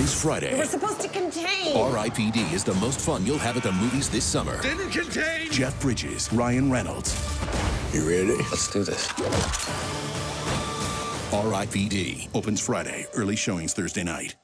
opens Friday. We're supposed to contain. R.I.P.D. is the most fun you'll have at the movies this summer. Didn't contain. Jeff Bridges, Ryan Reynolds. You ready? Let's do this. R.I.P.D. opens Friday. Early showings Thursday night.